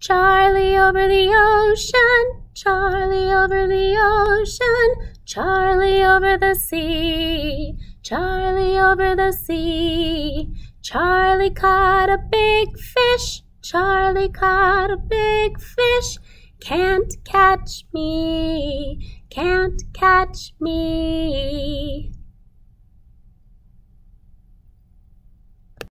Charlie over the ocean, Charlie over the ocean, Charlie over the sea, Charlie over the sea. Charlie caught a big fish, Charlie caught a big fish. Can't catch me, can't catch me.